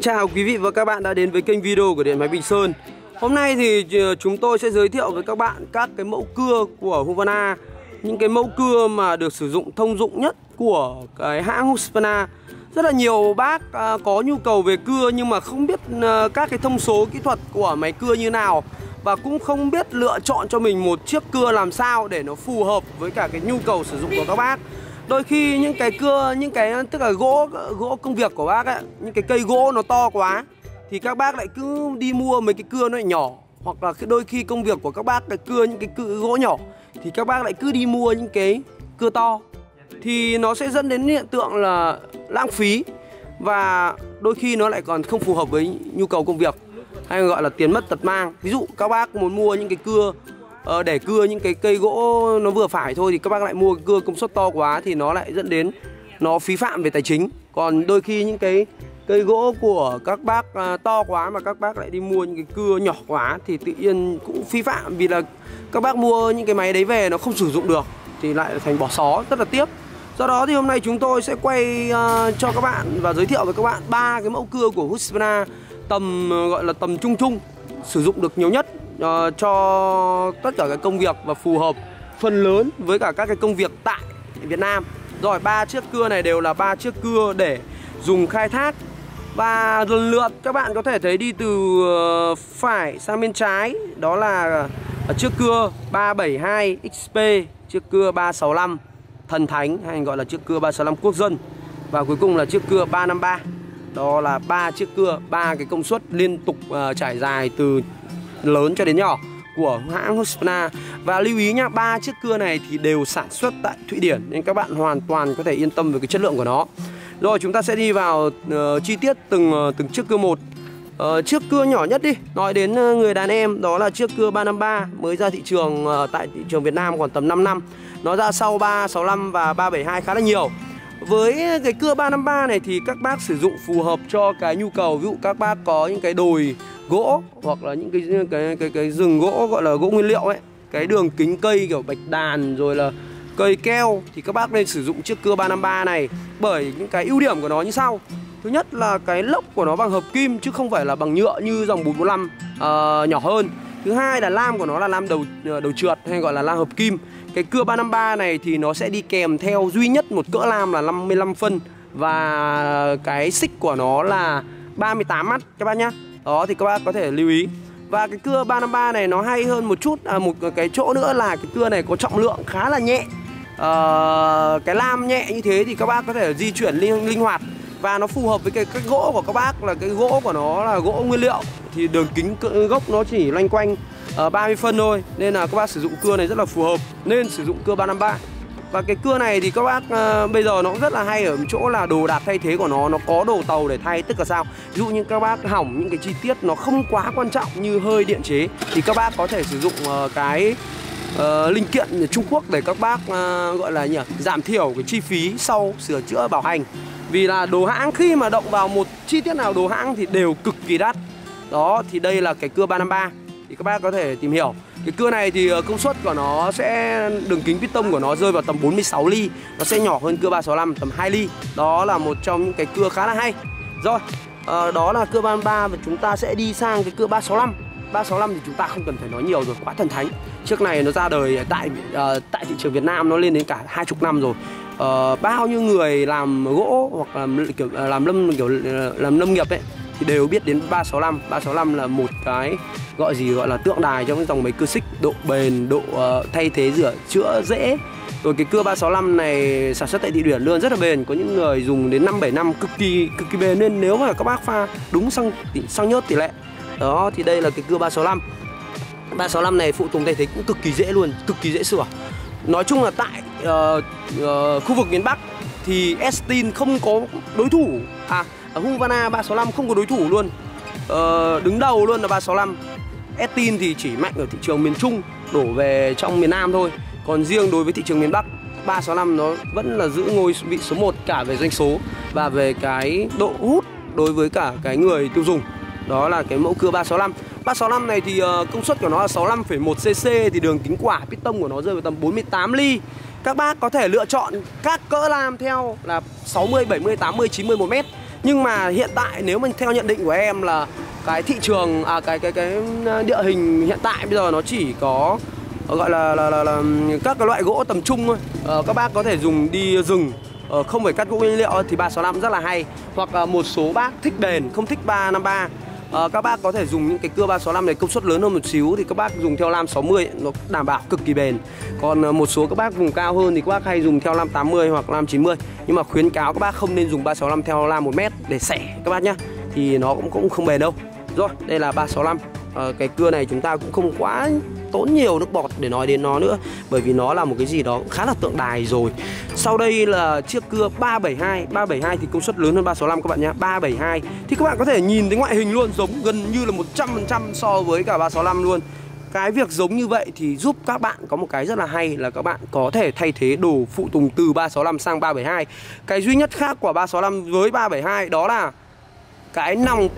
Chào quý vị và các bạn đã đến với kênh video của Điện Máy Bình Sơn. Hôm nay thì ờ, chúng tôi sẽ giới thiệu với các bạn các cái mẫu cưa của Husqvarna Những cái mẫu cưa mà được sử dụng thông dụng nhất của cái hãng Husqvarna. Rất là nhiều bác ờ, có nhu cầu về cưa nhưng mà không biết ờ, các cái thông số kỹ thuật của máy cưa như nào Và cũng không biết lựa chọn cho mình một chiếc cưa làm sao để nó phù hợp với cả cái nhu cầu sử dụng của các bác đôi khi những cái cưa, những cái, tức là gỗ gỗ công việc của bác ấy, những cái cây gỗ nó to quá, thì các bác lại cứ đi mua mấy cái cưa nó lại nhỏ. Hoặc là đôi khi công việc của các bác là cưa những cái cưa gỗ nhỏ, thì các bác lại cứ đi mua những cái cưa to. Thì nó sẽ dẫn đến hiện tượng là lãng phí và đôi khi nó lại còn không phù hợp với nhu cầu công việc, hay gọi là tiền mất tật mang. Ví dụ các bác muốn mua những cái cưa uh, để cưa những cái cây gỗ nó vừa phải thôi thì các bác lại mua cưa công suất to quá thì nó lại dẫn đến nó phí phạm về tài chính. Còn đôi khi những cái cây gỗ của các bác uh, to quá mà các bác lại đi mua những cái cưa nhỏ quá thì tự nhiên cũng phí phạm vì là các bác mua những cái máy đấy về nó không sử dụng được thì lại thành bỏ xó rất là tiếc. Do đó thì hôm nay chúng tôi sẽ quay uh, cho các bạn và giới thiệu với các bạn ba cái mẫu cưa của Husqvarna tầm uh, gọi là tầm trung trung sử dụng được nhiều nhất uh, cho tất cả các công việc và phù hợp phần lớn với cả các cái công việc tại Việt Nam. Rồi ba chiếc cưa này đều là ba chiếc cưa để dùng khai thác và lần lượt các bạn có thể thấy đi từ ờ, phải sang bên trái đó là chiếc cưa 372 XP, chiếc cưa 365 thần thánh hay gọi là chiếc cưa 365 quốc dân và cuối cùng là chiếc cưa 353. Đó là ba chiếc cưa, ba cái công suất liên tục uh, trải dài từ lớn cho đến nhỏ của hãng Husqvarna. Và lưu ý nhá ba chiếc cưa này thì đều sản xuất tại Thụy Điển nên các bạn hoàn toàn có thể yên tâm về cái chất lượng của nó. Rồi chúng ta sẽ đi vào uh, chi tiết từng uh, từng chiếc cưa một. Uh, chiếc cưa nhỏ nhất đi nói đến uh, người đàn em đó là chiếc cưa 353 mới ra thị trường uh, tại thị trường Việt Nam khoảng tầm 5 năm. Nó ra sau 365 và 372 khá là nhiều. Với cái cưa 353 này thì các bác sử dụng phù hợp cho cái nhu cầu. Ví dụ các bác có những cái đồi gỗ hoặc là những cái cái cái cái rừng gỗ gọi là gỗ nguyên liệu ấy. Cái đường kính cây kiểu bạch đàn rồi là cây keo thì các bác nên sử dụng chiếc cưa 353 này. Bởi những cái ưu điểm của nó như sau. Thứ nhất là cái lốc của nó bằng hợp kim chứ không phải là bằng nhựa như dòng 445 uh, ờ, nhỏ hơn. Thứ hai là lam của nó là lam đầu ờ, đầu trượt hay gọi là lam hợp kim. Cái cưa 353 này thì nó sẽ đi kèm theo duy nhất một cỡ lam là 55 phân và cái xích của nó là 38 mắt các bác nhá đó thì các bác có thể lưu ý. Và cái cưa 353 này nó hay hơn một chút. À, một cái chỗ nữa là cái cưa này có trọng lượng khá là nhẹ. À, cái lam nhẹ như thế thì các bác có thể di chuyển linh, linh hoạt. Và nó phù hợp với cái, cái gỗ của các bác là cái gỗ của nó là gỗ nguyên liệu. Thì đường kính gốc nó chỉ loanh quanh ờ, uh, 30 phân thôi. Nên là các bác sử dụng cưa này rất là phù hợp. Nên sử dụng cưa 353 và cái cưa này thì các bác uh, bây giờ nó cũng rất là hay ở chỗ là đồ đạc thay thế của nó nó có đồ tàu để thay tức là sao? Ví dụ như các bác hỏng những cái chi tiết nó không quá quan trọng như hơi điện chế thì các bác có thể sử dụng uh, cái uh, linh kiện Trung Quốc để các bác uh, gọi là nhỉ? Giảm thiểu cái chi phí sau sửa chữa bảo hành. Vì là đồ hãng khi mà động vào một chi tiết nào đồ hãng thì đều cực kỳ đắt. Đó thì đây là cái cưa 353 thì các bác có thể tìm hiểu. Cái cưa này thì ờ, công suất của nó sẽ đường kính piston của nó rơi vào tầm 46 ly. Nó sẽ nhỏ hơn cưa 365 tầm 2 ly. Đó là một trong những cái cưa khá là hay. Rồi à, đó là cưa 33 và chúng ta sẽ đi sang cái cưa 365 365 thì chúng ta không cần phải nói nhiều rồi quá thần thánh. Chiếc này nó ra đời tại uh, tại thị trường Việt Nam nó lên đến cả hai chục năm rồi. Uh, bao nhiêu người làm gỗ hoặc làm kiểu làm lâm kiểu làm lâm nghiệp ấy thì đều biết đến 365 365 là một cái gọi gì gọi là tượng đài trong cái dòng máy cưa xích độ bền độ uh, thay thế rửa chữa dễ. Rồi cái cưa 365 này sản xuất tại thị điển luôn rất là bền có những người dùng đến 5 7 năm cực kỳ cực kỳ bền nên nếu mà các bác pha đúng xăng xăng nhớt tỷ lệ. Đó thì đây là cái cưa 365 365 này phụ tùng thay thế cũng cực kỳ dễ luôn cực kỳ dễ sửa. Nói chung là tại uh, uh, khu vực miền Bắc thì Estin không có đối thủ. À À, Huvana 365 không có đối thủ luôn. Ờ, đứng đầu luôn là 365 Estin thì chỉ mạnh ở thị trường miền Trung đổ về trong miền Nam thôi. Còn riêng đối với thị trường miền Bắc 365 nó vẫn là giữ ngôi vị số 1 cả về doanh số và về cái độ hút đối với cả cái người tiêu dùng. Đó là cái mẫu cưa 365 365 này thì ờ, công suất của nó là 65,1 cc thì đường kính quả piston của nó rơi vào tầm 48 ly. Các bác có thể lựa chọn các cỡ lam theo là 60, 70, 80, 90, 1 mét nhưng mà hiện tại nếu mà theo nhận định của em là cái thị trường à cái cái cái à, địa hình hiện tại bây giờ nó chỉ có ờ, gọi là là, là, là các cái loại gỗ tầm trung thôi. À, các bác có thể dùng đi rừng ờ, không phải cắt gỗ nguyên liệu thì 365 rất là hay. Hoặc một số bác thích bền không thích 353 à, các bác có thể dùng những cái cưa 365 này công suất lớn hơn một xíu thì các bác dùng theo lam 60 nó đảm bảo cực kỳ bền. Còn ờ, một số các bác vùng cao hơn thì các bác hay dùng theo lam 80 hoặc lam 90 nhưng mà khuyến cáo các bác không nên dùng 365 theo lam 1 mét để xẻ các bác nhá. Thì nó cũng cũng không bền đâu. Rồi đây là 365 à, ờ, cái cưa này chúng ta cũng không quá tốn nhiều nước bọt để nói đến nó nữa, bởi vì nó là một cái gì đó khá là tượng đài rồi. Sau đây là chiếc cưa 372 372 thì công suất lớn hơn 365 các bạn nhé 372 thì các bạn có thể nhìn thấy ngoại hình luôn, giống gần như là 100% so với cả 365 luôn. Cái việc giống như vậy thì giúp các bạn có một cái rất là hay là các bạn có thể thay thế đồ phụ tùng từ 365 sang 372 Cái duy nhất khác của 365 với 372 đó là cái nòng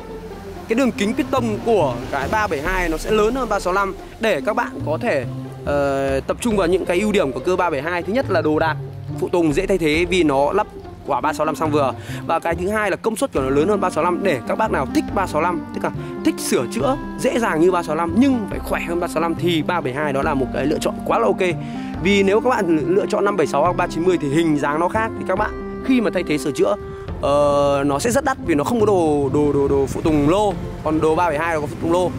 cái đường kính piston của cái 372 nó sẽ lớn hơn 365 để các bạn có thể uh, tập trung vào những cái ưu điểm của cơ 372 thứ nhất là đồ đạc phụ tùng dễ thay thế vì nó lắp quả 365 sang vừa. Và cái thứ hai là công suất của nó lớn hơn 365 để các bác nào thích 365 tức là thích sửa chữa dễ dàng như 365 nhưng phải khỏe hơn 365 thì 372 đó là một cái lựa chọn quá là ok. Vì nếu các bạn lựa chọn 576 hoặc 390 thì hình dáng nó khác. Thì các bạn khi mà thay thế sửa chữa uh, nó sẽ rất đắt vì nó không có đồ đồ đồ đồ phụ tùng lô. Còn đồ 372 nó có phụ tùng lô.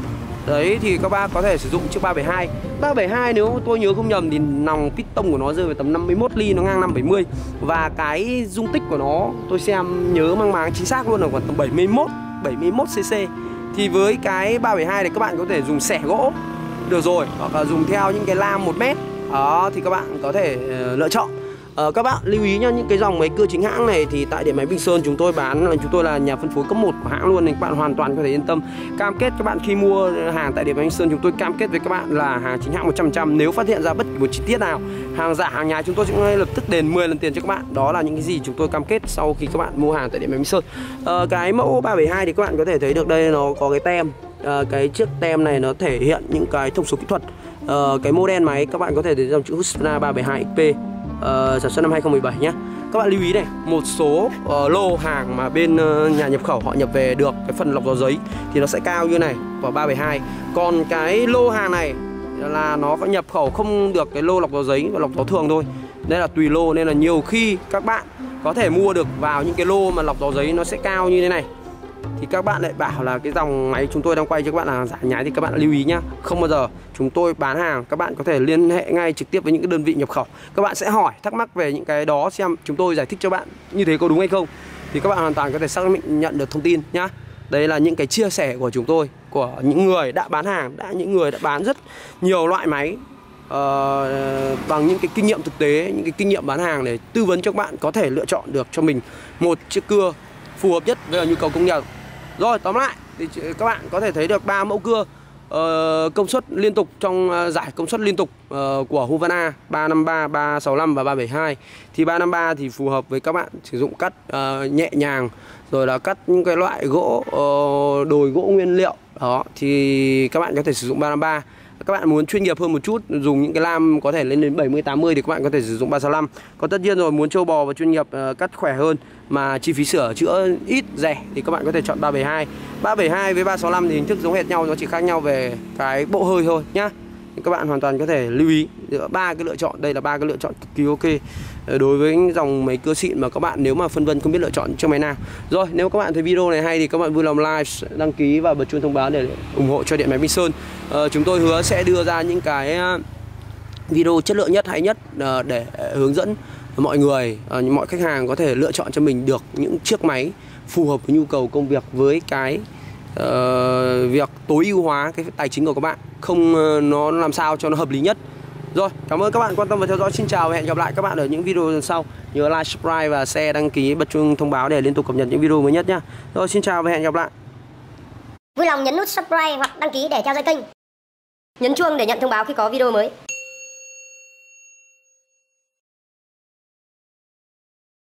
Đấy thì các bác có thể sử dụng chiếc 372 372 nếu tôi nhớ không nhầm thì nòng piston của nó rơi vào tầm 51 ly nó ngang 570 và cái dung tích của nó tôi xem nhớ mang máng chính xác luôn là khoảng tầm 71 71 cc thì với cái 372 này các bạn có thể dùng xẻ gỗ. Được rồi hoặc là dùng theo những cái lam 1 mét. Đó thì các bạn có thể uh, lựa chọn. Ờ, các bạn lưu ý nhá những cái dòng máy cưa chính hãng này thì tại điện máy Bình Sơn chúng tôi bán là chúng tôi là nhà phân phối cấp 1 của hãng luôn nên các bạn hoàn toàn có thể yên tâm. Cam kết các bạn khi mua hàng tại điện máy Bình Sơn chúng tôi cam kết với các bạn là hàng chính hãng 100% nếu phát hiện ra bất kỳ một chi tiết nào hàng giả hàng nhái chúng tôi sẽ ngay lập tức đền 10 lần tiền cho các bạn. Đó là những cái gì chúng tôi cam kết sau khi các bạn mua hàng tại điện máy Bình Sơn. Ờ, cái mẫu 372 thì các bạn có thể thấy được đây nó có cái tem. À, cái chiếc tem này nó thể hiện những cái thông số kỹ thuật. Uh, cái model máy các bạn có thể thấy dòng chữ Husqvarna 372 XP uh, sản xuất năm 2017 nhé các bạn lưu ý này một số uh, lô hàng mà bên uh, nhà nhập khẩu họ nhập về được cái phần lọc gió giấy thì nó sẽ cao như này vào 372 còn cái lô hàng này là nó có nhập khẩu không được cái lô lọc gió giấy và lọc gió thường thôi. Đây là tùy lô nên là nhiều khi các bạn có thể mua được vào những cái lô mà lọc gió giấy nó sẽ cao như thế này thì các bạn lại bảo là cái dòng máy chúng tôi đang quay cho các bạn là giả nhái thì các bạn lưu ý nhá. Không bao giờ chúng tôi bán hàng các bạn có thể liên hệ ngay trực tiếp với những cái đơn vị nhập khẩu. Các bạn sẽ hỏi thắc mắc về những cái đó xem chúng tôi giải thích cho bạn như thế có đúng hay không. Thì các bạn hoàn toàn có thể xác định nhận được thông tin nhá. Đây là những cái chia sẻ của chúng tôi của những người đã bán hàng đã những người đã bán rất nhiều loại máy uh, bằng những cái kinh nghiệm thực tế những cái kinh nghiệm bán hàng để tư vấn cho các bạn có thể lựa chọn được cho mình một chiếc cưa phù hợp nhất với nhu cầu công nghiệp. Rồi tóm lại thì các bạn có thể thấy được ba mẫu cưa uh, công suất liên tục trong uh, giải công suất liên tục uh, của Huvana 353, 365 và 372 thì 353 thì phù hợp với các bạn sử dụng cắt uh, nhẹ nhàng rồi là cắt những cái loại gỗ uh, đồi gỗ nguyên liệu. Đó thì các bạn có thể sử dụng 353 các bạn muốn chuyên nghiệp hơn một chút dùng những cái lam có thể lên đến 70 80 thì các bạn có thể sử dụng 365 còn tất nhiên rồi muốn trâu bò và chuyên nghiệp uh, cắt khỏe hơn mà chi phí sửa chữa ít rẻ thì các bạn có thể chọn 372 372 với 365 thì hình thức giống hệt nhau nó chỉ khác nhau về cái bộ hơi thôi nhá. Các bạn hoàn toàn có thể lưu ý giữa ba cái lựa chọn đây là ba cái lựa chọn cực kỳ ok. Ờ, đối với dòng máy cưa xịn mà các bạn nếu mà phân vân không biết lựa chọn chiếc máy nào. Rồi nếu các bạn thấy video này hay thì các bạn vui lòng like đăng ký và bật chuông thông báo để ủng hộ cho điện máy Minh Sơn. Ờ, chúng tôi hứa sẽ đưa ra những cái ờ, video chất lượng nhất hay nhất ờ, để hướng dẫn mọi người mọi khách hàng có thể lựa chọn cho mình được những chiếc máy phù hợp với nhu cầu công việc với cái uh, việc tối ưu hóa cái tài chính của các bạn. Không uh, nó làm sao cho nó hợp lý nhất. Rồi cảm ơn các bạn quan tâm và theo dõi. Xin chào và hẹn gặp lại các bạn ở những video sau. Nhớ like subscribe và share đăng ký bật chuông thông báo để liên tục cập nhật những video mới nhất nhé rồi xin chào và hẹn gặp lại. Vui lòng nhấn nút subscribe hoặc đăng ký để theo dõi kênh nhấn chuông để nhận thông báo khi có video mới.